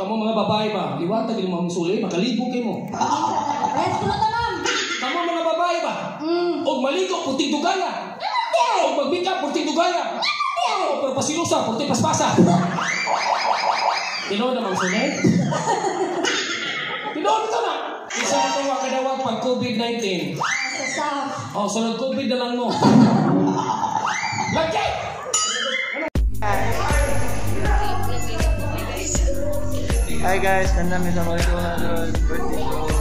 Kamu mga babae ba? Liwata din mga suli, makalibo kay mo. Resto na tanan. Kamu mga babae ba? Hmm. Og maligo puting dugaya. Og magbika puting dugaya. Og perpasilusa puting paspasa. Tinood na mga suli? Tinood ito na. Isa na ito kadawat pag COVID-19. Sa sa. Oh, sunod COVID na lang mo. Lagi! Hi guys, kanda namin sa mga 200 birthday ko.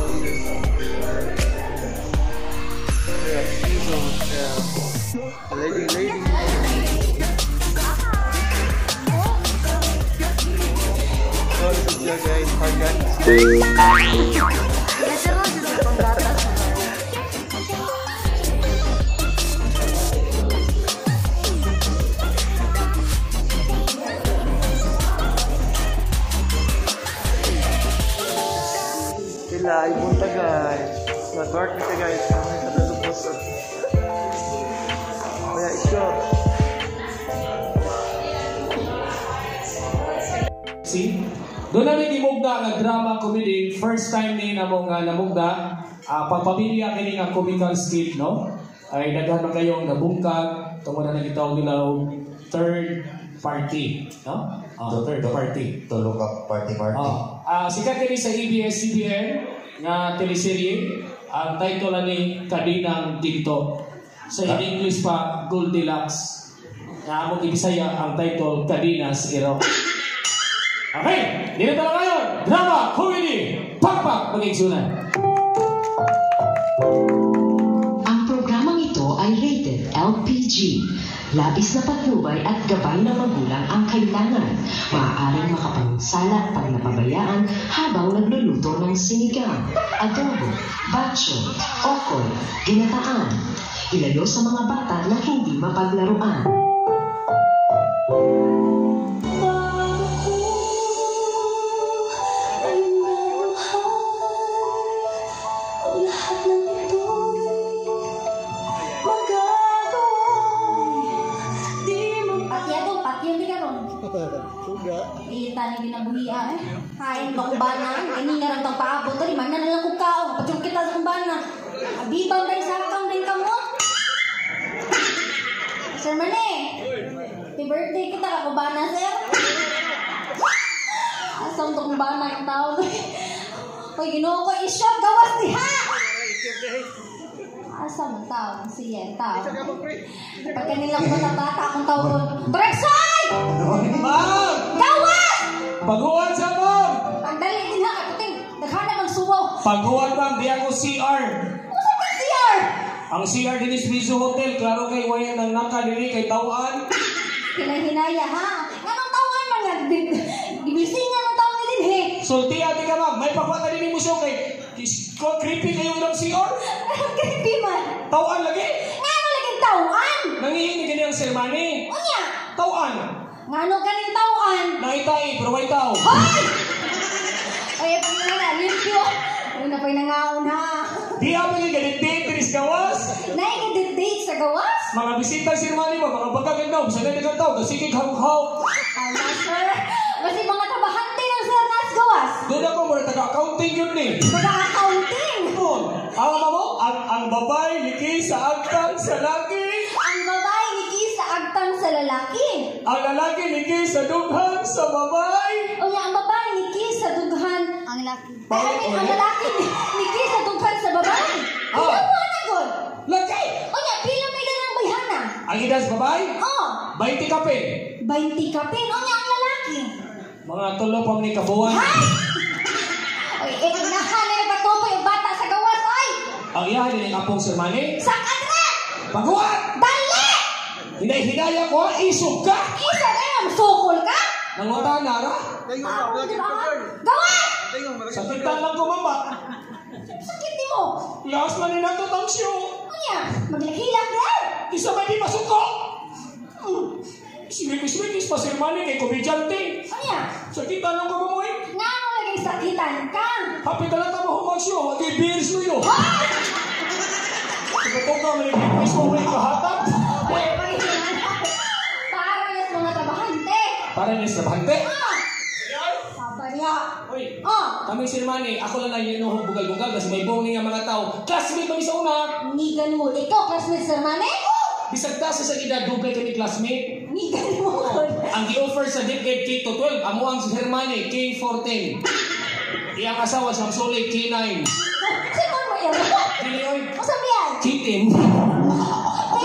So, yeah. Lady, lady. So, this is your guys, hard guys. Sila ay punta guys. Nag-work kita guys. Kami sa lulubos. Kaya isyo. See? Doon namin imugda nga drama comedy. First time ni namo nga namugda. Uh, pagpamilya kini nga comical skit, no? Ay daghan man kayo nga bungkag. Tungod na nagitawag nila third party, no? Oh, third party. Tulog ka party party. Oh, ah sikat kini sa ABS-CBN nga teleserye. Ang title ani Kadinang Tinto. Sa in English pa Goldilocks. Nga among ibisaya ang title Kadinas Iro. Okay, dito na ngayon. Drama, comedy, pakpak, magigsunan. Ang programang ito ay rated LPG. Labis na patnubay at gabay ng magulang ang kailangan. Maaaring makapansala pag napabayaan habang nagluluto ng sinigang, adobo, bacho, okoy, ginataan. Ilayo sa mga bata na hindi mapaglaruan. Patya ni ginabuhiya eh. Kain ba kumbana? Ini nga lang tang paabot to, di man na lang kukaon. Patyong kita sa kumbana. Abibang dahil sa akong din kamo. Sir Mane, happy birthday kita ka kumbana, sir. Asam to kumbana yung tao to. Uy, ginoo ko isyok, gawas diha! Asa man tao, siya tao. Pagka nilang bata-bata akong tawon, Drexoy! Ma'am! Gawas! Paguan sa ma'am! Pagdali din ha, kuting, naghana ng suwaw. Paguan ma'am, di ako CR. Usa ka siyar? Ang CR din is Mizu Hotel. Klaro kay wayan ng naka diri kay tawaan. Hinay-hinaya ha. Anong tawan mga gibisingan ng taon nilin he. Sulti ate ka ma'am, may pagwata din mo siya kay ko creepy kayo ilang CR. Creepy man. Tawaan lagi. Nga ano laging tawan? Nangihingi gani ang sermani. Unya, Tawaan. Nga ano kaning tawan? Naitai, pero may tao. Hoy! Ay, nga na, limpyo. Ay, napay nangaon ha. Di ako yung ganit date, Tris Gawas. Naikadidate sa gawas? Mga bisita si Hermani mo, mga pagkagandaw, sa na nagandaw, kasikig hawak-hawak. Ala, sir. Kasi mga trabahante ng sir nas gawas. Doon ako mo, taga-accounting yun eh. Nag-accounting. Doon, ang mo, ang, ang babae, liki sa agtang sa laki. Sa lalaki. Ang lalaki, liki sa dughan sa babae. O nga, ang babae ni sa dughan. Ang lalaki. Ay, ang ulit? lalaki ni sa dughan sa babae. Ah. Ilan mo na god? Laki! O nga, pila may ganang bayhana. Ang idas babae, Oh, 20 kape. 20 kapin. O nga, ang lalaki. Mga tulo pa ni kabuan. Hay! Oy, eh, nahanay na patupo yung bata sa gawas, ay! Ang iyahan din ang apong sermani. Sa kadre! Pagkuhan! Dali! Hinay-hinaya ko, isog ka! Isa na yun, sukol ka? Nanguta na ra. Tayo malaki. Sakitan lang ko, mama. Sakit mo. Lakas man ni nato tang siyo. Unya, maglahilak girl! Isa ba di masuko? Simikis-mikis pa sermani kay komedyante. Unya, Sakitan lang ko, mamoy. nga mo lagay sakitan ka. Happy ka lang tamo humag siyo. Wag yung beers mo yun. Hoy! Ito ka, may request mo may kahatap. Para niya sa bahante. Ah! Sabi Pariya. Uy, Oh, kami si Manny, ako lang yung inuhog bugal-bugal kasi may bonging nga mga tao. Classmate kami sa una. nigan mo. Ikaw, classmate sa Mane? Bisag tasa sa edad, dugay kami classmate. Nigan mo. Ang gi-offer sa decade K-12, amo ang si Hermane, K-14. Iyang asawa siyang Sole, K-9. Sino mo yan? Dili, oy, Ang sabi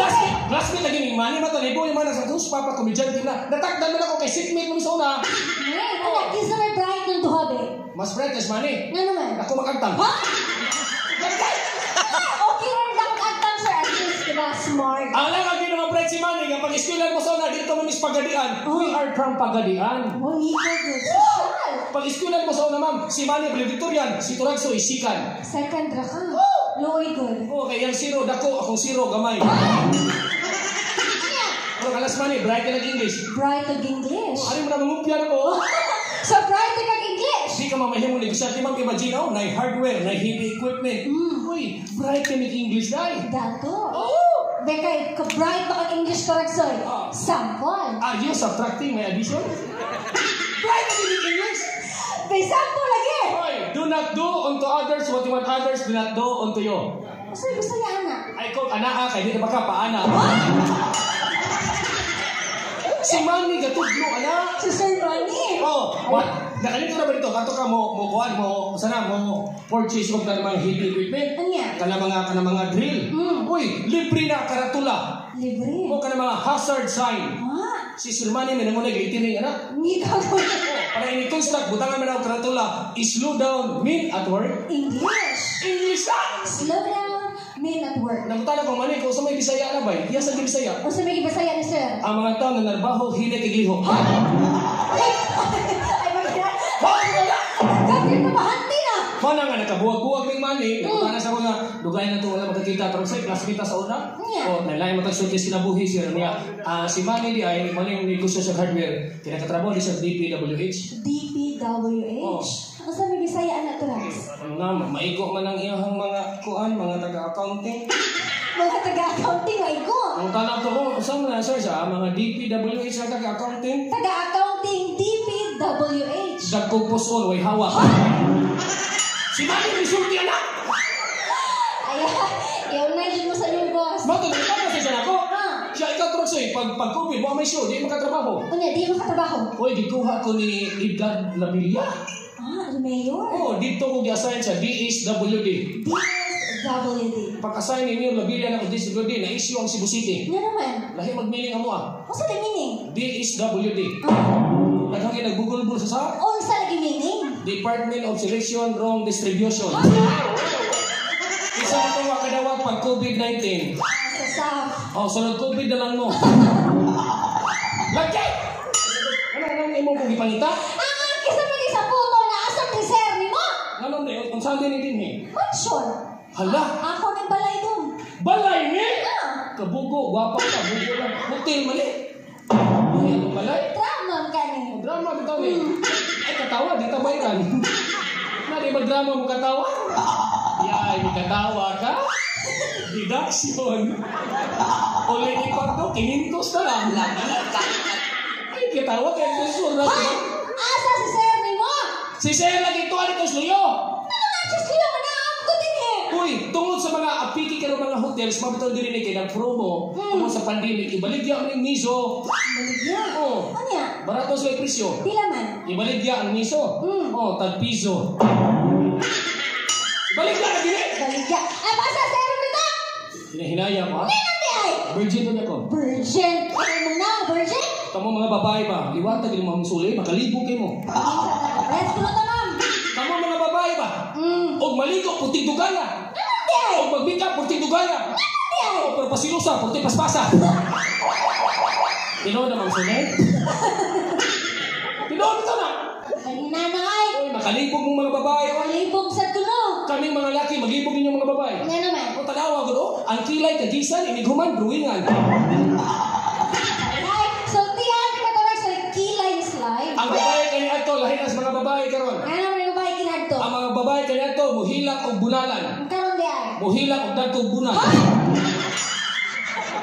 yan? K-10. Classmate, classmate lagi ni Manny, matalibo yung mana sa tus, papa, komedyante na. Natakdan mo na ako kay seatmate mo sa una. Ngayon, anak, kinsa may bright ng tuhabi. Mas bright as Manny. Nga naman. Ako makagtang. Ha? Okay rin lang agtang sir. At least, diba, smart. Ang lang ang ginawa bright si Manny, kapag iskwilan mo sa una, dito mo mis Pagadian. We are from Pagadian. Oh, Nico, good. Pag iskwilan mo sa una, ma'am, si Manny valedictorian, si Turagso isikan. Second ra ka. Oh, kay yung zero, dako, akong zero, gamay. Pero kalas Manny, bright ka nag-English. Bright of English. Ano mo na mangupyan ako? So, bright ka English. Di ka mamahimong negosyo. Di mang imagine, oh, na hardware, na heavy equipment. Mm. Uy, bright ka nag-English, dai. Dato. Oh! Bekay, ka bright ba kang English correction? Ah. Sample. Are you subtracting my addition? bright ka nag-English. May sample lagi. Oy, do not do unto others what you want others do not do unto you. Kasi Bisaya na. Ay ko, anaa, kay di na baka paana. Si Manny gatudlo, ana. Si Sir Ronnie. Oh, what? Nakalito na ba dito? Kato ka mo, mo kuhan mo, sana mo purchase mo ka ng mga heavy equipment. Ano yan? Kana mga kana mga drill. Mm. Uy, libre na karatula. Libre. O kana mga hazard sign. Ha? Si Sir Manny may nangunay gaitining ana. Hindi ka ko. Para ini-construct, butangan mo na ang karatula, slow down, mean at work. English. English na! Slow down. Men at work. Nagutana ko Manny, kung sa may Bisaya na ba? Iya sa Bisaya. O sa may Bisaya ni Sir. Ang mga tao na narbaho, hindi kigliho. Ay, magkira. Kapit na mahanti na. Mana nga nakabuwag-buwag ng Manny, nagutana sa mga dugay na ito wala magkakita. Pero sa class kita sa una, o nalayan mo tag sutis kinabuhi siya niya. Ah, si Manny di ay yung negosyo sa hardware. Kinakatrabaho di sa DPWH. DPWH. Ang sa may Bisaya na to, Rags. Ano nga, maigo man ang iyahang mga kuan, mga taga-accounting. Mga taga-accounting, ko. Ang tanong to ko, saan na sir sa mga DPWH na taga-accounting? Taga-accounting DPWH. Dagkong on, way hawak. Si Manny, misulti anak! Ay, yaw na yun mo sa iyong boss. Mato, di ka kasi siya ako. Ha? Siya ikaw truck sa'yo, pag, pag COVID, mo may show, di makatrabaho. Ano, di mo katrabaho? Uy, gikuha ko ni Edgar Lamilla. Ah, mayor. Oo, dito ko gi-assign sa DSWD. DSWD. Pag-assign ninyo Lamilla na ko DSWD, na-issue ang Cebu City. Nga naman. Lahi magmiling amo ah. O sa meaning? DSWD. Ah, Naghangin nagbugol-bul sa sa o sa lagi meaning? Department of Selection Wrong Distribution. Isa na itong wakadawat pag COVID-19. Ah, sa SAF. Oh, sunod COVID na lang mo. Lagay! Ano, ano, mo kong ipangita? Ah, kisa na di sa puto na asam ni Sir ni mo. Ano, na, kung saan din din eh. Mansion. Hala, Ako ng balay doon. balay ni! Ah, Kabugo, gwapa ka, bugo lang. Hotel mali. Ay, ano balay? drama ka ni. Ang drama bitaw eh. Ay, katawa, di tabayan. Na, di ba drama mo katawa? Yay, katawa ka? Deduction. Ulit ipag to, kinintos na lang. Ay, katawa kaya kusur na. Ay, asa si Sir ni mo. Si Sir lagi ito, ano ito, ko yung manaam ko din eh. Uy, tungod sa mga apiki ka ng mga hotels, mabitaw din rin kayo promo Hmm. tungod sa pandemic, ibaligya ang miso. Baligya. Oh. Ano yan? Barato sa presyo. Pila man. Ibaligya ang miso. Hmm. Oh, tag piso. Ibaligya na din Baligya. Ay, basta Sir nito. Hinahinaya ko ha? Hindi ay. Virgin to niya ko. Virgin. Ano mo na, virgin? Tamo mga babae ba? Liwatag yung mga suli, makalibo kayo mo. To ma'am. Tamo mga babae ba? Hmm. O maligo, puting dugaya. Hindi ay. O magbika, puting dugaya. Hindi ay. O pero pasilusa, puting paspasa. Tinood na mga suli? Tinood ito na. Kanina na ay. Uy, makalibog mong mga babae. Uy, Malibog sa tulo. Kaming mga laki, maglibog ninyong mga babae. Nga naman. Ako tanawa ko, oh, ang kilay kagisan, iniguman, bruingan. Ang babae kani ato lahi na sa mga babae karon. Ano kinadto? Ang mga babae kani ato muhilak og bunalan. Karon di ay. Muhilak og dagkog bunal.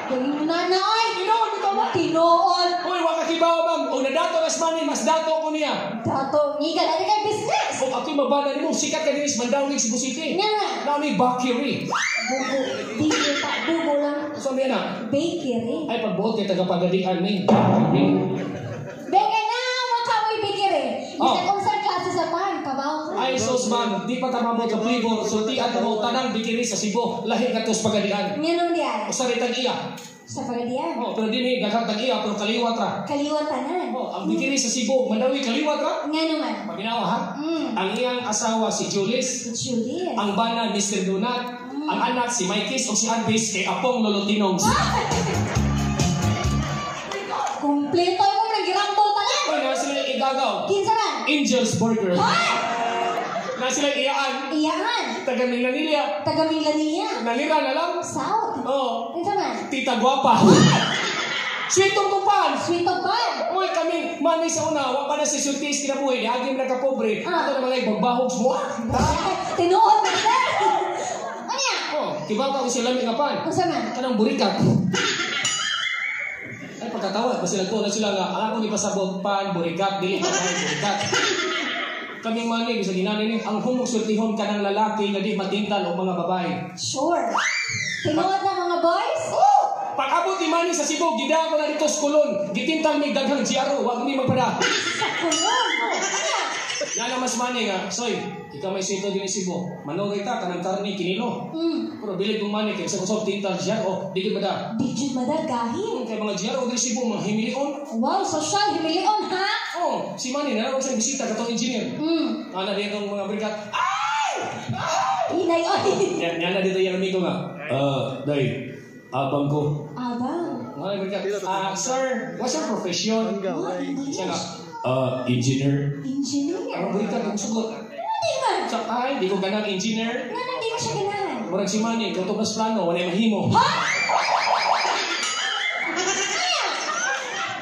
Kung mo na na ay. Tinood ito ba? tinuod. Uy, waka kibaw bang. O nadato nas money, mas dato ko niya. Dato, ngiga na kay business. O ako mabana nimo sikat ka dinis mandawig Cebu City. Nga nga. Nami bakery. Bugo, bakery pa, bugo lang. So na? Bakery. Ay pagbuot kay tagapagadian ni. Bakery. Beke na, makamoy bakery. Oh. Bisa kung sa. Ay sus man, di pa tamamo ka flavor. Sultian mo tanang bakery sa Cebu. Lahi ka tos pagadian. Nga nung diyan, O sa ritag iya. sa pagadian. Oh, pero dinhi daghang tag iya pero kaliwat ra. Kaliwat tanan. Oh, ang bakery sa Cebu, mandawi kaliwat ra. Nga naman. Pag ginawa ha. Mm. Ang iyang asawa si Julis, Juliet. ang bana Mr. Donat, ang anak si Mikey's o si Anbis kay Apong Lolotinong. Kumpleto yung mga girambol tanan. Ay, na sila igagaw. Kinsa man? Angel's Burger. Hoy! Na sila iyaan. Iyahan. Taga Milanilla. Taga Milania. Nalira na lang. South. Oh, Kinsa man? tita gwapa. Sweetong kupan. Sweet of pan. Uy, kami, manay sa una, wa pa na si Sultis kinabuhi, di agim na kapobre. Ah. Ito na mga ibagbahog mo. Tinuod na sir. Ano yan? Oh, kibaw ka ko sila may kapan. Kinsa man? Kanang burikat. Ay, pagkatawa, pa sila to na sila nga, alam ko ni pasabot pan, burikat, dili pa burikat. Kami mani, bisa ginani ni, ang humok sultihon ka ng lalaki nga di matintal o mga babae. Sure. Tinuod na mga boys? Oh! Pag abot ni Manny sa Cebu, gida ko na dito sa kulon. Gitintal may daghang GRO, wag ni magpada. Sa kulon. Nana mas Manny nga, Soy, ikaw may sinto din Cebu. Manogay ta, kanang karni, kinilo. Hmm. Pero bilig kong Manny, kaya sa kusog tintal GRO, di ba Digit madagahin. Kaya mga GRO din Cebu, mga himilion. Wow, social humilion ha? Oh, si Manny, narawag sa bisita, katong engineer. Hmm. Ana din itong mga brigat. Ay! Inay oy. Yan, na dito yung amigo nga. Ah, day, abang ko. Abang. Mga brigat. Ah, sir, what's your profession? Siya nga, ah, engineer. Engineer. Ang brigat, ang sugot. Hindi man. Sa ay, di ko ganang engineer. Nga hindi ko siya ganahan. Murag si Manny, kung mas plano, wala yung mahimo.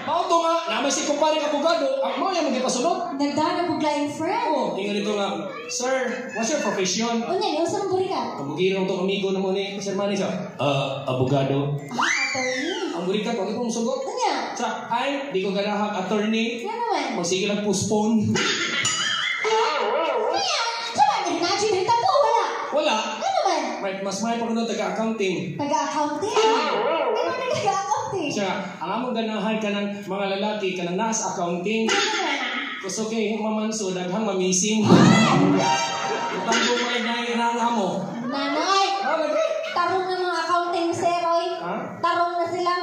Mao to nga, naman si kumpare abogado, ang mo yung magipasunod. Nagdaan ang buglayang friend. Oh, tingnan dito nga, Sir, what's your profession? O niya, yung sa burikat. Kabugirong tong amigo na mo ni Sir Manny siya. Ah, abogado. Ah, attorney. Ang burikat, wag kong sugot. Ano niya? Sa, ay, di ko ganahang attorney. Nga naman. Magsige lang postpone. Ano niya? Sama, imagine, hita po, wala. Wala. Ano? May, mas may pa ko doon taga-accounting. Taga-accounting. Ano na taga-accounting? Siya, ang among ganahan ka ng mga lalaki ka ng nasa accounting. Ano? Gusto kay mamanso, daghang mamising. Utang mo mga na inanga mo. Nanay,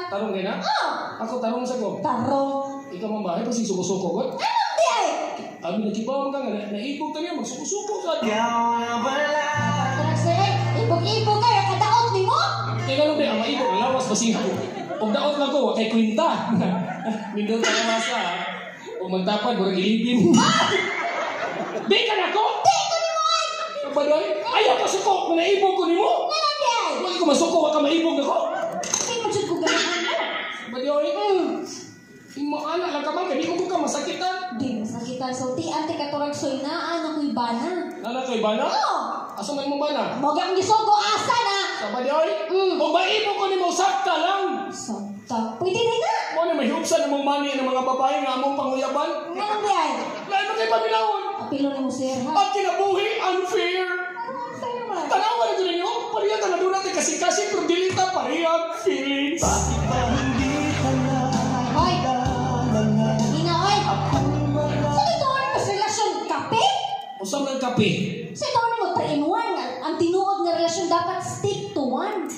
Tarong ka na? Oh, Ako tarong sa ko. tarong. Ikaw man bahay, kasi suko-suko ko. Anong di ay? Kami nagkibaw ka nga, na- naibog ka niya, magsuko-suko ka. Tarang, sir, ibog-ibog kayo, kadaot ni mo? Kaya lang ang maibog, lawas, basihan ko. Kung daot lang ko, kay kwinta. Mindot ka naman sa, kung magtapad, burang ilibin. Di ka na ko! Di, ito ni mo ay. Kapadoy, ayaw ka suko, naibog ko ni mo. Anong di ay? Huwag ko masuko, wag ka maibog na ko. Di mo dyan ko ganahan mo. Hmm. Yung mga anak lang ka man, hindi mo ka masakitan. Di, masakitan. So, ti, ante katurag soy na, ano ko'y bana. Nana kay bana? Oh, Asa man mo bana? mogang gisugo asa na. Kapadoy, Mm. kung maibog ko ni mo, sakta lang. Sakta. Pwede din na. Mo na may hubsan ng mga mani ng mga babae nga among panguyaban. Anong di ay? Lain mo kay paminawon. Apilo ni mo, sir, ha? At kinabuhi, unfair. Ano? Tanawa na gano'n nyo, pariya ka na doon natin kasi-kasi, pero dilita parehang feelings. Hoy! Usap ng kape. Sa ano mo 3 in 1? Ang tinuod nga relasyon dapat stick to one.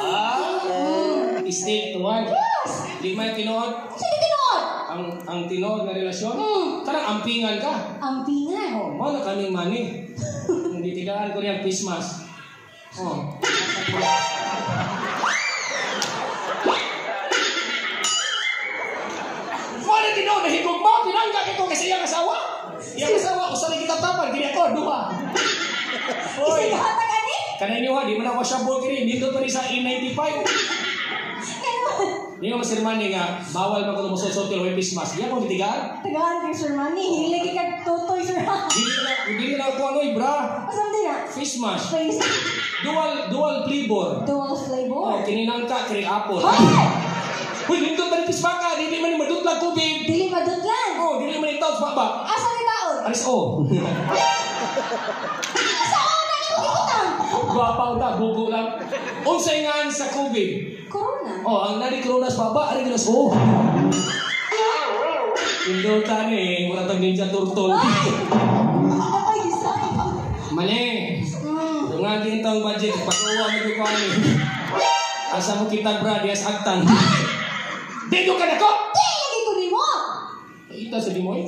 Ah, Mm. stick to one. Yes! Di may tinuod. Sa di tinuod? Ang ang tinuod na relasyon. Mm. Kanang ampingan ka. Ang pingan. Oh, mo na kaming mani. Hindi tigaan ko niyang Christmas. Oh. Mo na tinuod, nahigog mo, pinangga ko kasi iyang asawa. Iyang asawa, usa kita tapad, gini ako, duha. Hoy. Isa hatag ani? Kanay niyo ha, di man ako shabol kini, nindot pa ni sa E95. Ganun. Di mo Sir Manny nga, bawal man ko lumusot-sot kay Huweb Christmas. Di ako mitigaan. Tagaan kay Sir Manny. Hilagi kag tutoy, Sir Manny. Hindi na, na ako ano bra. Masam din na. Christmas. Face. Dual, dual flavor. Dual flavor. Oh, kininang ka, kini apple. Hoy! Uy, nindot ba ni Pisbaka? Dili man ni madutlag kubig. Dili madutlan. Oh, dili man itaw sa baba. Asa ni taon? Alis oh. Asa ko na ni ikutang? Gwapa ta, bugo lang. Unsay nga sa kubig. Corona. Oh, ang nari corona sa baba, ari gilas oh. Indutan eh, mura tang ninja turtle. Ay, design. Mali. Hmm. Dungagin tong budget, patuwa mo ko ani. Asa mo kita bra dias agtan. Dito ka na ko. Di, lagi ko ni mo. Ita sa limoy.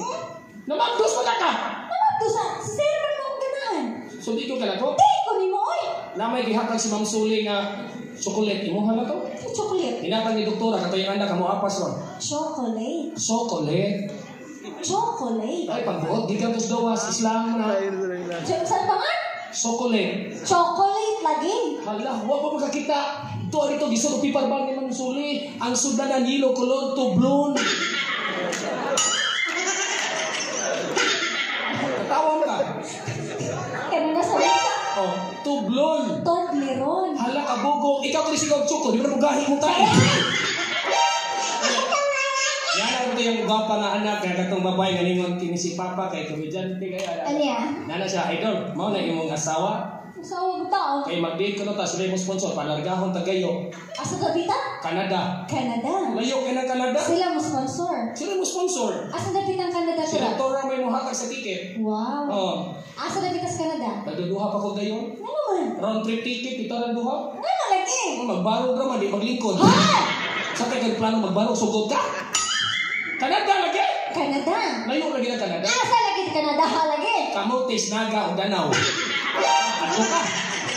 Namagdos mo na ka. Ano to sa sa server mo ganahan? So dito ka na ko. Di ko ni mo, oy. Lamay gihatag si Ma'am Suli nga chocolate imo hala to. Sa chocolate. Hinatag ni doktora katay anda kamo apas ron. Chocolate. Chocolate. Chocolate. Ay pagbuot di ka tos dawas Islam na. Na na. Saan pa nga? Chocolate. Chocolate lagi. Hala, wa pa makakita. Ito, dito, gisuro pipar bang ni Ma'am Suli. Ang sudanan yellow kulon to blown. To blown. Toblerone. Hala ka bugo, ikaw ko sigaw chuko, di ba na mo tayo? Yan ang yung gwapa na anak, kaya katong babae nga ningon kini si Papa kay komedyante kaya. Ano yan? Nana siya idol, mao na imong asawa. Sa huwag tao. Kay mag-date ko no ta sila mo sponsor palargahon tagayo Asa ka dita? Canada. Canada. Layo kay ng Canada. Sila mo sponsor. Sila mo sponsor. Asa na ang Canada Si sila? Doktora may muhatag sa ticket. Wow. Oh, Asa na sa Canada? nagduduha pa ko dayon. Ano man? Round trip ticket ito ra duha. Ano lagi? Magbarog ra man di maglingkod. Ha? Sa kay plano magbarog sugod ka. Canada lagi. Canada. Layo lagi na Canada. Asa lagi sa Canada ha lagi? Kamotes, Naga, Danau. Ano ka?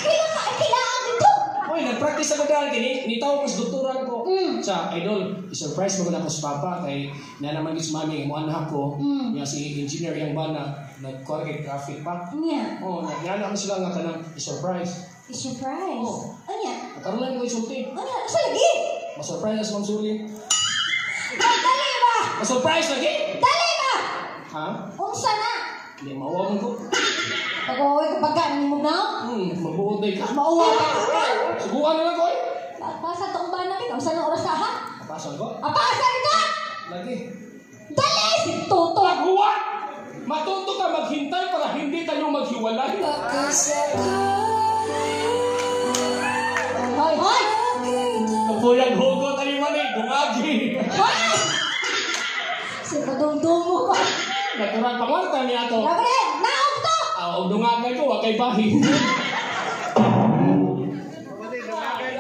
Kailan ka? Kailangan dito. Uy, nag-practice ako dahil kini. Nitaw ko sa doktoran ko. Mm. Sa idol, i-surprise mo na ako sa papa kay na naman gis mami mo anak ko. Mm. Niya si engineer yang bana nag-correct traffic pa. Anya. Oh, nagyana mo sila nga kanang i-surprise. It's surprise. Oh. Anya. Nagkaroon lang ko isulti. Anya. Asa lagi? Ma-surprise na si Ma'am Suli. Dali ba? Ma-surprise lagi! Dali ba? Ha? Unsa na? Hindi, mo ko. Pag-uwi ka pagka nang mo na? Hmm, mabuod na ka. Mauwa ka. Subukan na lang ko eh. Pasa tong ba namin? Unsa na oras ka ha? Kapasan ko. Apasan ka! Lagi. Dali! Si Toto! Huwag! Matuto ka maghintay para hindi tayo maghiwalay. Hoy, hoy! Kapuyang hugot ay mali, dumagi. Hoy! Si Padungdungo pa. Natural pangwarta niya to. Gabriel! Og dungagan ko, wag kay bahin.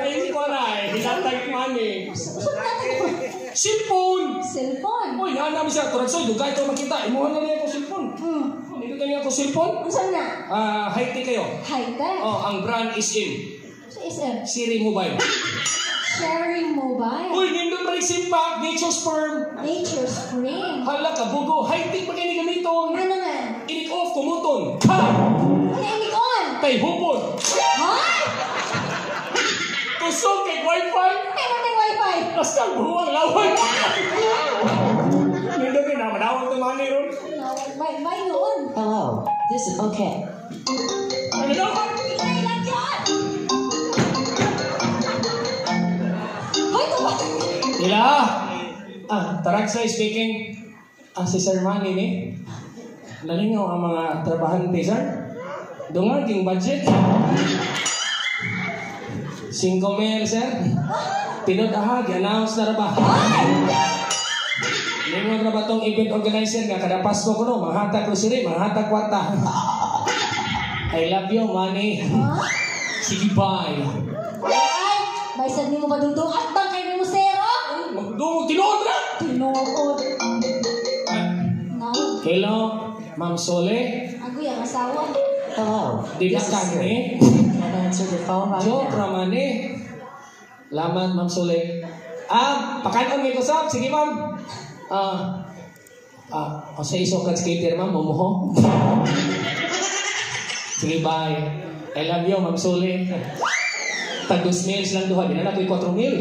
Ay, ko na eh. Hinatag. Usap natin ko. Sipon! Cellphone. Uy, nana mo siya. Turag soy, dugay ko makita. Imuha na niya ako silpon. Hmm. Dito kanya ako silpon. Unsa na? Ah, high kayo. Hi, ka. Oh, ang brand is in Sa SM. Siri Mobile. Sharing mobile. Uy, nindot pa rin simpak, nature sperm. Nature Spring. Hala ka, bugo. High-tech pa kayo ni gamiton. Ano nga? Inik off, kumuton. Ha! Ano yung on? Kay hupon. Hoy! Kusog kay wifi. Ano yung wifi? Basta buwang laway. Nindot din na, manawag ng money ron. May, may noon. Hello, this is okay. Ano daw? Ay, lang Nila. Ah, Taraksay speaking. Ah, si Sir Manny ni. Lalingaw ang mga trabahante, sir. Dungan yung budget. 5 mil, sir. Pinod ahag, announce na ba? Lingon na ba tong event organizer nga kada Pasko ko no, manghatag ko siri, manghatag kwarta. I love you, money. Sige, bye. Ay, may sad mo padudong at bang kay mo zero? Magdungog, tinuod! Tinuod. Hello, Ma'am Sole. ako yung asawa. Hello, Di this na is Sir. kami. Can I answer the phone right Joke now? raman eh. Laman, Ma'am Sule. Ah, pakanon may kusap. Sige, Ma'am. Ah, ah, o sa iso ka skater, Ma'am, mumuho. Sige, bye. I love you, Ma'am Sule. Tag 2 meals lang duha. Di na nako'y 4 mil.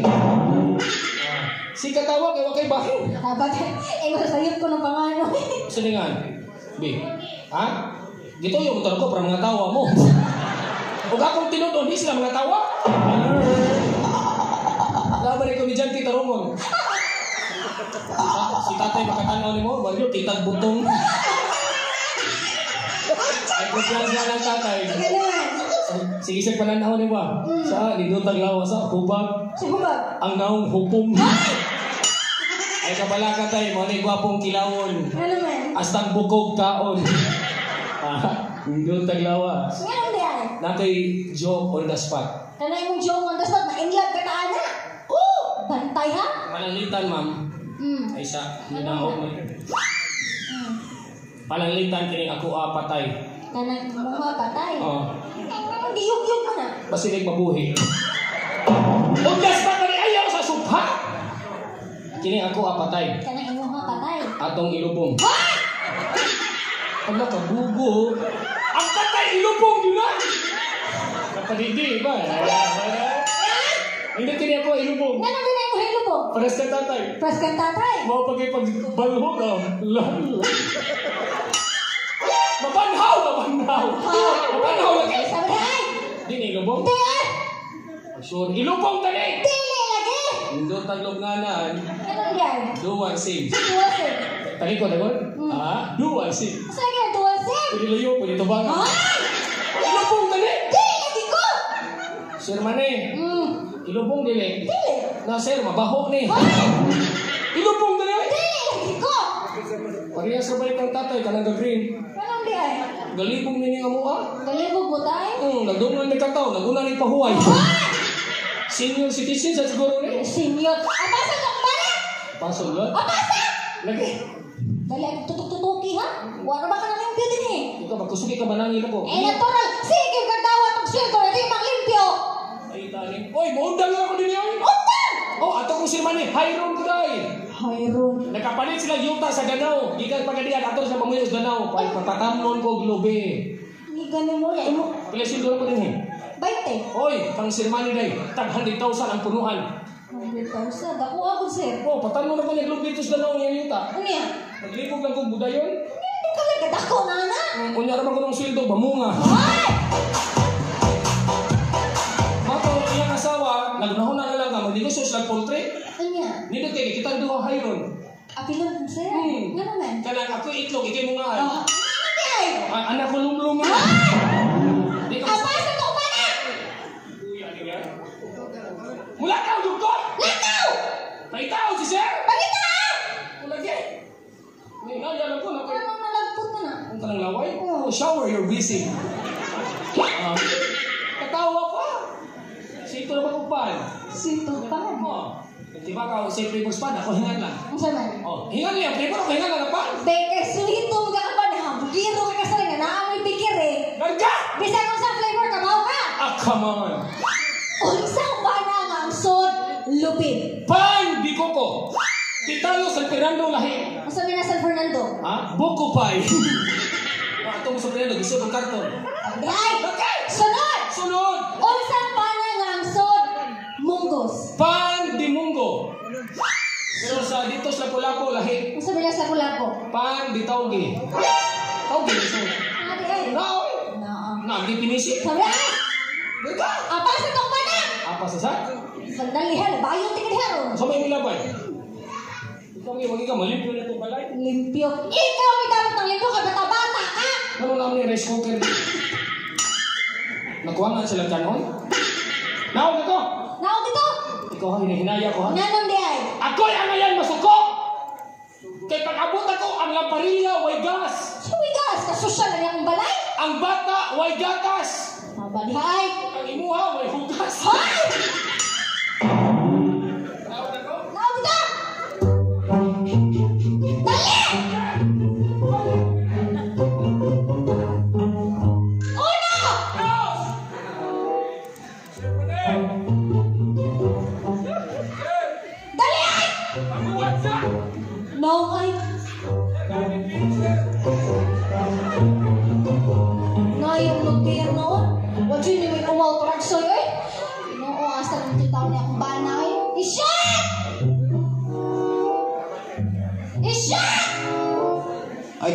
Si katawag, ewa kay bahin. Dapat, eh, masayot ko ng pangano. Siningan. B. Ha? Dito yung motor ko para mga tawa mo. Huwag akong tinudon, di sila mga tawa. Laban ni komedyante tarungon. Si tatay makatanaw ni mo, wala kitag butong. Ay, kumpiyansa ng tatay. Sige sa pananaw ni ba? Sa linutag lawa sa hubag, Sige ba? ang naong hupong. Ay, kabala ka tayo, mo ni gwapong kilawon. Ano naman? Astang bukog kaon. Ah, linutag lawa. Nga naman di ay. Nakay joke on the spot. Kanay mong joke on the spot, na-inlove ka taan na. Oo! Bantay ha? Pananglitan, ma'am. Hmm. Ay sa, minaw mo. Hmm. Pananglitan kini ako ah, patay. Kanay mong mga patay. Oh, Ang giyog-yog mo na. basilig mabuhi. Undas pa kani ayaw sa subha. Kini ako patay. Kanay mong mga patay. Atong ilubong. Ano ka bugo? Ang patay ilubong yun na. Kapadidi ba? Hindi kini ako ilubong. Nga naman din hilo po. Pares ka tatay. Pras kang tatay. Mau pergi pagbalho ka. Lalo. Mabanhaw, mabanhaw. Mabanhaw lagi. Sabi ay! Dini ilubong. Di ay! Sure, ilubong tani. Dili lagi! Indot ang lubnganan. Anong yan? Sim. Dual sim. Tani ko na Ah, dual sim. Sa akin, dual sim. Pwede layo, pwede tubang. Ay! Ilubong. Dili lagi ko! Sir Mane, Hmm. ilubong dili. Dili. Na sir, mabaho ni. Ay! Ilubong. Dili lagi ko! Parehas sa balik ng tatay, kanang green. Anong di ay? Galibong nini nga mo ah. Galibog mo tayo? Hmm, nagdungan ni kataw, naguna ni pahuway. Senior citizen sa siguro ni. Senior. Apasa ka bala! Pasok ba? Apasa! Lagi. Dali ang tutok-tutuki ha? Wala ba ka na yung beauty ni? Ikaw, magkusugi ka manangin ako. Eh, natural. Sige, kagawa itong sweldo. Yung maglimpyo. Ay, tani. Oy, maundang lang ako din yun. Utang! Oh, ato kong si Mani, Hiron ko day. Hayron. Nakapalit sila yuta sa ganaw. Gikan pagadian, ato sa mamuyo sa ganaw. Pag patatamnon ko globe. Hindi ganun mo. Yan mo. Pila sildo ko din eh. Baite. Oy, pang Sir Mani day, tag 100,000 ang punuan. 100,000. Ako ako, sir. Oh, patamnon ako niya globe dito sa ganaw niya yuta. Ano yan? Naglibog lang kong budayon. Hindi ka lang kadako na na. Kunya naman ko ng sweldo, bamunga. Ay! Mato iyang asawa, nagunahon na lang ka, magnegosyo sila poultry. Ano yan? Nito kay kita duha hayron. Apilon, sir. Hmm. Nga naman. Kanang ako itlog, ikay mo nga. Ano? Ah, anak ko lumlum. Di ka Apasa to ba na? Kuya niya. Mula ka, doktor! Lakaw! Paitaw si sir! Pagita ha! Lagi. May nalala ko na kayo. Ano nalagpot na na? Ang tanang laway? Oh, shower, you're busy. Ah, katawa pa. Sito na magkupan. Sinto pa. Oh, di ba ka, sa flavor spa, ako hingan lang. Ang saman. Oh, hingan niya, flavor ako hingan lang pa. Beke, sulito mo ka ba na? Bugiro ka kasi nga naamoy bigir eh. Garga! Bisa kung sa flavor ka, bao ka! Ah, come on. Unsang ba na sod lupit? Pan di koko. Titalo sa Fernando lahi. Ang sabi na San Fernando. Ha? Buko pie. Ah, Ato mo sa Fernando, gusto ng karton. Ay! Sunod! Sunod! Unsang ba na nga ang munggos? Pan di munggo. Pero sa dito sa Lapu-Lapu lahi. Ang sabi na sa Kulapo. Pan di taugi. Taugi so. Ate ay. Now, Naa. na di pinisi. Sabi ay! Garga! Apa sa tong ba na? Apa sa sa? Sandali hal, bayon tingin haro. Sa may nilabay. Ikaw nga magiging malimpyo na itong balay. Limpyo. Ikaw may dapat ng limpyo ka bata-bata ka! Ano lang ni rice cooker? Nakuha nga sila kanon? Now, nako! Nao dito! Ikaw ang hinahinaya ko ha? Nanong di ay? Ako ang ngayon masuko! Kay pag-abot ako, ang lamparilla, way gas! Sumigas, kasosyal na niya akong balay. Ang bata, way gatas! Mabalihay. Ang imuha, way hugas! Hoy! Oh.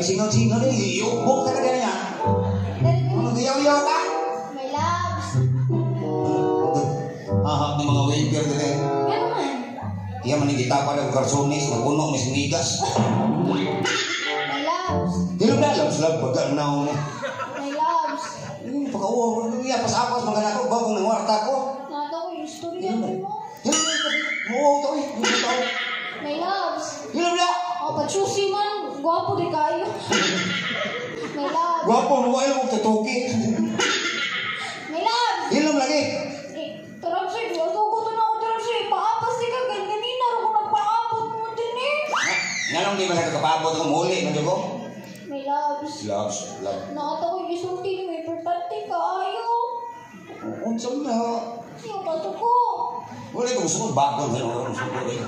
Ay, singaw-singaw na, iyubok talaga niya. Ano, gayaw-yaw ka? My loves. Ahak ng mga waiter din. Ano man? Iya man kita pa ng garsones, napuno mis migas. My loves. Dilo na eh.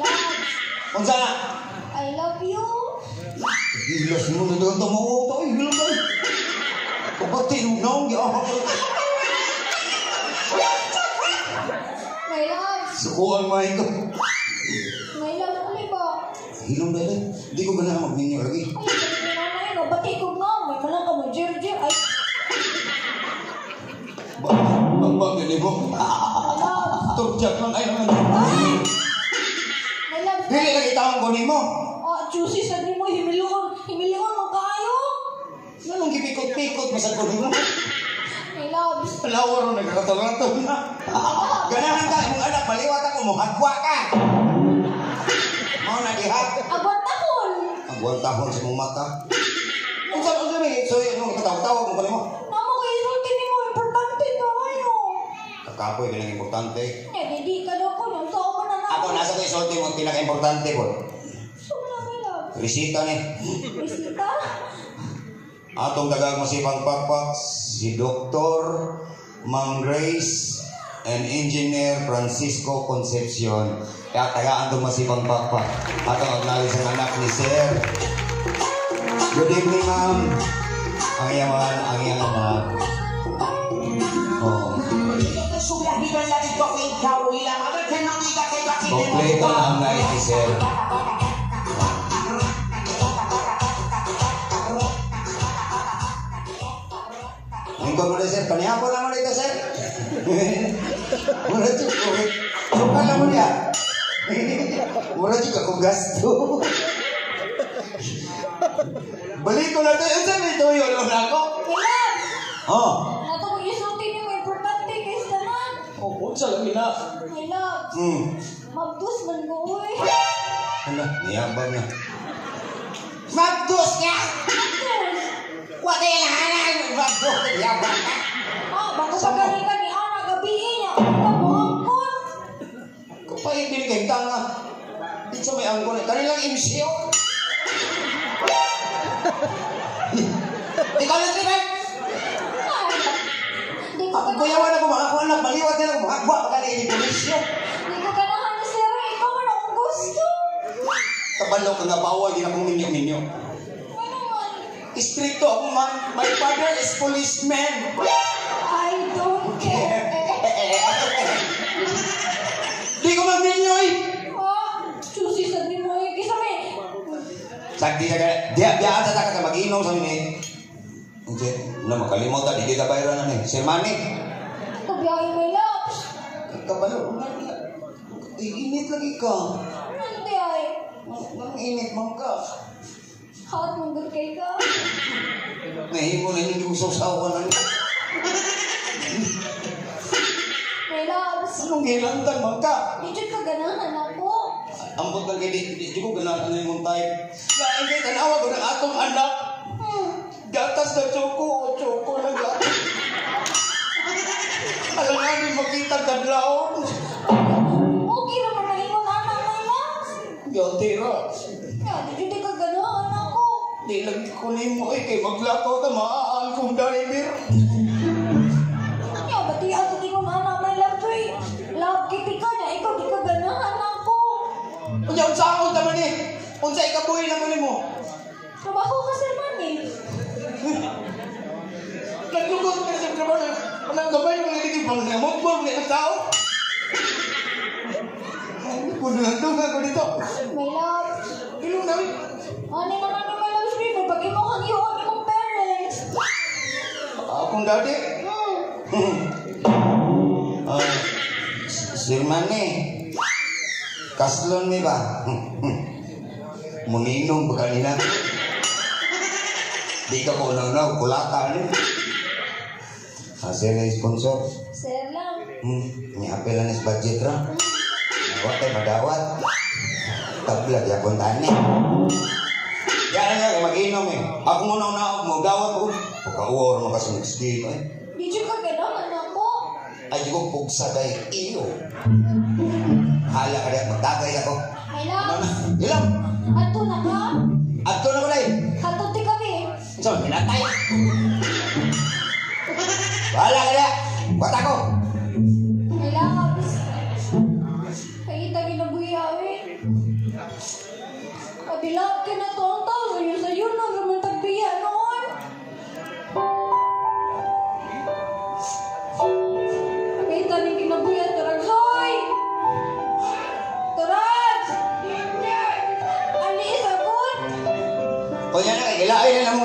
My loves. Unsa na? I love you. Gilas mo na doon mo to eh, gilas mo. Kabati nung naong di ako. My loves. Sukuan mo ko. My love, ano ba? Hilong dali. Di ko ganahan magninyo lagi. Ay, hindi na na yun. Ba't ikaw nga? May malang ka mo, Jer, Jer. Ay, Bang, bang, bang, gani love. Turjak lang ay naman. Ay! Love. Dili lagi taong ko ni mo. Ah, juicy sa di mo. Himilingon. Himilingon mo kayo. Nanong gipikot-pikot masag ko ni mo. My love. Palawar mo nagkakatalato na. Ganahan ka, mong anak, baliwat ako mo, hagwa ka. Mao na diha. Abot tahon. Ang buwan tahon sa mong mata. Ang sa sa may so yung katawa-tawa mo pala mo. Kakapoy ganang importante. Nga, hindi ka daw ko. Yung saan mo na na. Ako nasa ko isulti mo pinaka-importante po. So, wala, my love. Resita ni. Bisita. Atong dagang masipang pakpak si Dr. Mang Grace and Engineer Francisco Concepcion. Kaya tagaan itong masipang pakpak. Atong acknowledge ang anak ni Sir. Good evening, ma'am. Ang iyaman, ang iyang anak. Kompleto na ang nais ni Sir. Lingkod mo na, Sir. Panihapo naman dito, Sir. Mura dito. Suka naman niya. Mura juga kung gasto. Balik ko na ito. Yung sabi ito, yun lang ako. My love. Oh. Nato ko isulti ni mo. Importante kayo sa tanan. Oh, unsa lang ina. My love. Hmm. Magdus man ko, uy. Ano? Niyabang na. Magdos niya! Magdus. Wala yung lahanan! Magdos! Niyabang ka! Ah, bago pa galing ka ni Ana, gabihin niya. Ang kabuhangkon. Kapag hindi kay tanga, di sa may angkon eh. Kanilang imsiyo. Ikaw lang, Steven! Ay, Di ko Ako ka kuyawan ako mga anak, baliwat na lang, mga buwa, baka ni pulisyo. Di Kabalo ka nga bawal, di na kong ninyo-ninyo. Ano man? Istrito ako man, my father is policeman. I don't care. Di ko man ninyo eh. Ah, susi sa ni mo. eh. Kisa may. Sakti ka kaya, diya, diya sa taka ka mag-inom sa minit. Hindi, na makalimot ka, di kita bayaran na eh. Sir Manny, Kabiyahe may laps. kabalo, init lagi ka. Nang init man ka. Hot mong good kay ka. Nahimo na hindi mo sausawan na. May laps. Anong gilantan man ka? Di dyan ka ganahan ako. Ambot lang kay di, di, di ko ganahan na yung type. Na hindi tanawa ko ng atong anak. Hmm. Gatas na choco o choco na gatas. Alam di makita kadlaw. Laps. Yotira. Ya, di dyan ka ganahan ako. Di lang ko mo eh kay maglakaw ta maaan kong driver. Ya, bati ako ingon anak may laps. Uy, love kiti ka na. Ikaw di ka ganahan ako. Unya unsa ako taman eh. Unsa ikabuhi naman mo. Trabaho ka sa manin. Naglugod ka sa trabaho. Anong gabay mo nga namot mo mga tao. Kung nandun ako dito. May love. Ilong namin. Ano naman yung may love stream? May pag-imo kang mong parents. Akong dati. Hmm. Ah, Manny. Kaslon mi ba? Munginom ba kanina? Di ka ko unaw kulata ni. Hasil na sponsor. Sir lang. Hmm, may apel na budget ra. Awat tayo madawat. Tabla di akong tani. Yan nga, mag-inom eh. Ako muna una ako, magawat ko. Pagka-uwar mo kasi nag-skip eh. Dyan ka ganahan ako. Ay, di ko pugsa kay iyo. Hala ka rin, magdagay ako. Ay lang. Ilang? Ato na ka. Adto na ko na eh. Katuti kami. So, hinatay. Bahala ka na. Bata ko.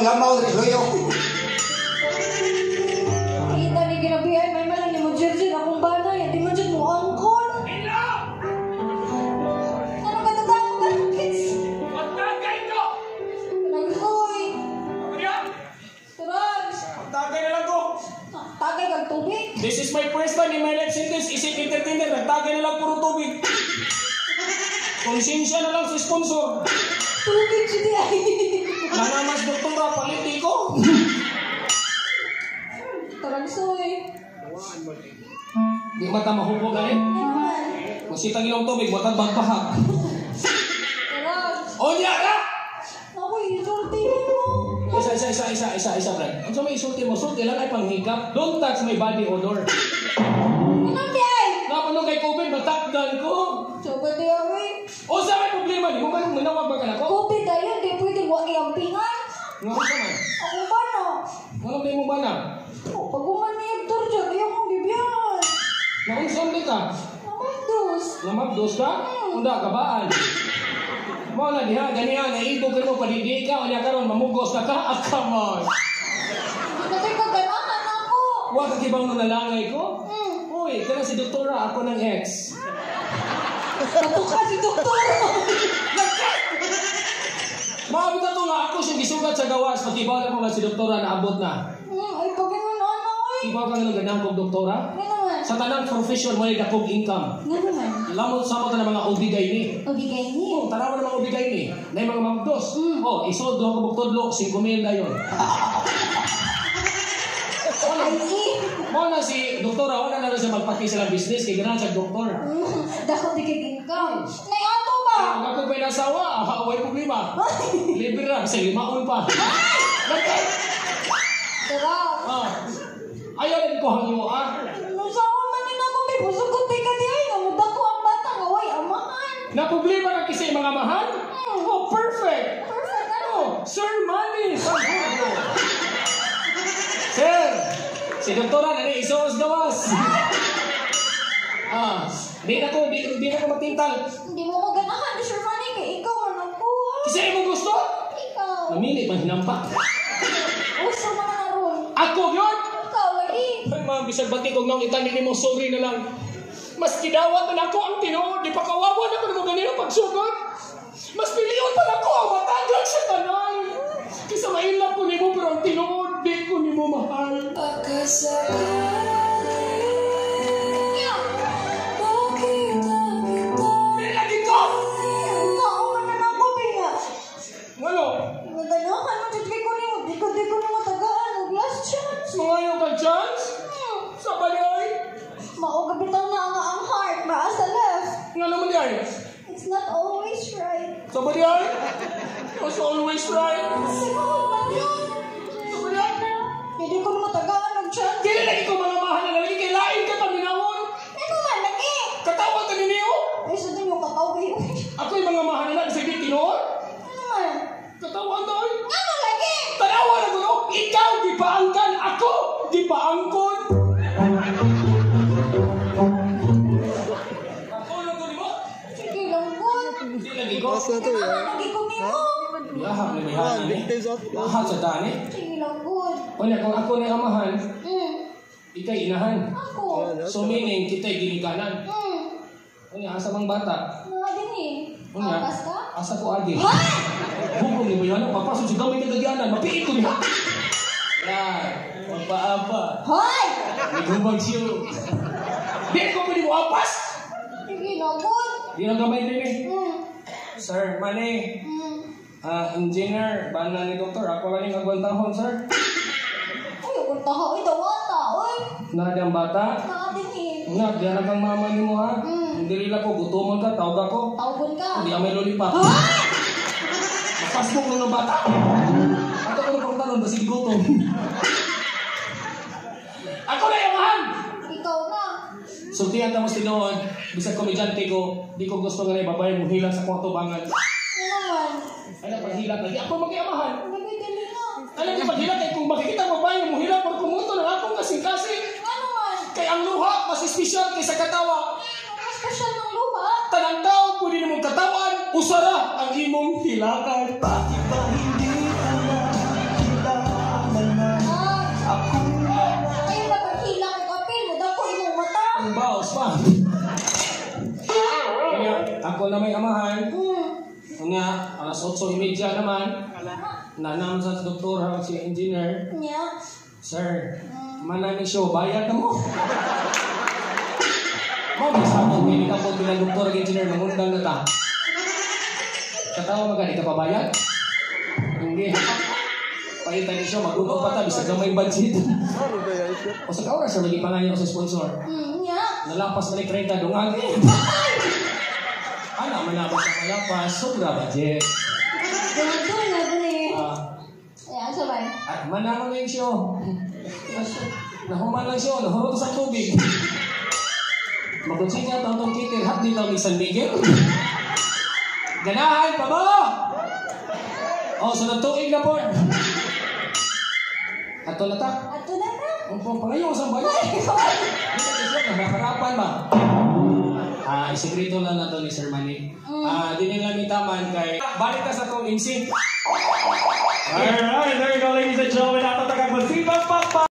Lamaw sa suyo. Kita ni ginabihay, may malang ni mo Jersey na kung bana, yan di mo dyan mo angkon. Ano ka tatang ka, kids? Nagsoy. Turag. Tagay na lang ko. Tagay kag tubig. This is my first time in my life sentence. Isip entertainer. Nagtagay na lang puro tubig. Konsensya na lang sa sponsor. Tubig siya di ay. Nanamas doktora, paliti ko. Turag soy. Di mata mahubog galit. Ano man? Kung sitang ilong tubig, matang bagpahak. Turag. O niya ka! Ako, isulti mo. Isa, isa, isa, isa, isa, isa, Brad. Ano sa may isulti mo? Sulti lang ay panghikap. Don't touch my body odor. Iampingan. Nga ko man. Ako ba na? Walang may mo ba na? O, pag umaniyag to dyan, ayaw kong bibiyahan. Naunsan ka? Namandos. Namabdos ka? Unda kabaan. Mo na diha ganiya na ibo ka mo padidi ka unya karon mamugos na ka akaman. Kasi kaganahan ako. Wa ka kibang nalangay ko? Hmm. Uy, kana si doktora ako ng ex. Bato ka si doktor. Maabot na to nga ako siyang gisugat sa gawas patibaw na ko nga si doktora naabot na. Hmm, ay pagkaroon na ano ay. Ibaw ka nga ng ganang kong doktora? Naman. Sa tanang profession mo ay dakong income. Nga naman. Lamot sa ng mga obigay ni. O bigay niyo. Oh, tanawa ng mga obigay ni. Na yung mga mamdos. Mm. Oh, isod do ko bugtodlo 5,000 na eh. Mo na si doktora, wala na rin siya magpaki sa business kay ganahan siya doktor. Hmm, Dako di kay income. Ba? Kung ako may nasawa, ah, away problema. Libre ra, kasi limaon pa. Tara. Ah. Ayaw din ko hanyo ah. Nusawa man ni namo may busugot kay kadi ay namudak ko ang bata nga way amahan. Na problema na kasi mga mahal? Oh, perfect. Perfect ano? Oh, Sir Manny. Santiago. Sir, si doktora na ni isos gawas. ah, di na ko, di, di na ko matintal. Hindi mo ko ganahan, Sir Manny, kay ikaw ako. ah. Kasi mo gusto? Ikaw. Namili pang hinampak. Uso man na ron. Ako yun! Ikaw lagi. Ay, mga bisag bati kong nang itangin mo, sorry na lang. Mas kidawat na ako ang tinuod, di pa kawawa na ko mo ganito pagsugod. Mas piliyon pa na ko ang matanggal sa tanan. Kisa mailap ko ni mo, pero ang tinuod, di ko ni mo mahal. Nilagin Yan, magpaapa. Hoy! Nagubag siyo. Di ko pwede mo apas. Sige good. Di na gamay din eh. Hmm. Sir, mani, Hmm. ah, engineer, bana ni doktor, ako lang yung agwantahon, sir. Kung taho, uy, dawata, uy. Na ang bata. Din eh. Nga, diyan kang mama ni mo ha. Mm. Hindi nila ko, gutomon ka, tawag ako. Tawgon ka. Hindi kami lollipop. Hoy! Pasok mo ng bata. Tanong, basig gutom. ako na yung mahal. Ikaw na. Sultihan tamo si noon, bisag komedyante ko, di ko gusto nga na ibabay mo hilang sa kwarto bangan. Ano naman? Ano paghilang lagi ako mag-iamahan. Na. Alam niyo paghilang kay kung makikita mo ba yung muhilang pag kumuto ng akong kasing-kasing. Ano man? Kay ang luha, mas espesyal kaysa katawa. Ang special ng luha. Tanang tao, pwede nimong katawan, usara ang imong hilakan. Bakit ba hindi ako na may amahan, Hmm. Nga, alas 8.30 naman, nanam sa doktor ha, si engineer, Nya. Sir, manani show, bayad na mo. Mo, bisabot, hindi ka po bilang doktor at engineer, mangundang na ta. Katawa magani ka pa bayad? Hindi. Pahitan ni siya, mag-utong pa ta, bisag na may budget. Ano? O sa oras, siya lagi pangayon ko sa sponsor. Hmm. Nya. Nalapas na ni 30 dungan. Ano, manabas sa malapas, sobra budget. Ganito na ba ni? Ah, Ayan, sabay. At manaman na yung show. Nahuman lang show, nahurot sa tubig. Mabunsay niya taong tong kitir, hap dito ni San Miguel. Ganahan, pa mo! Oh, sunod tuig na po. Ato na ta. Ato na na. Ang pang pangayo sa bayan. Ay, hoy! Nakaharapan ba? Ah, isikreto lang na to ni Sir Manny. Ah, di nila mitaman kay balik ka sa tong insing. Alright, there you go, ladies and gentlemen. Natatagag mo si Pagpapa